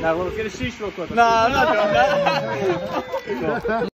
no, well, let's get a sheesh real quick. No, I'm not doing that.